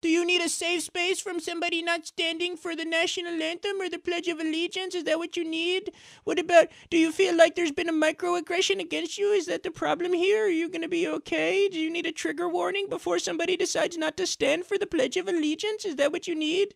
Do you need a safe space from somebody not standing for the national anthem or the Pledge of Allegiance? Is that what you need? What about, do you feel like there's been a microaggression against you? Is that the problem here? Are you going to be okay? Do you need a trigger warning before somebody decides not to stand for the Pledge of Allegiance? Is that what you need?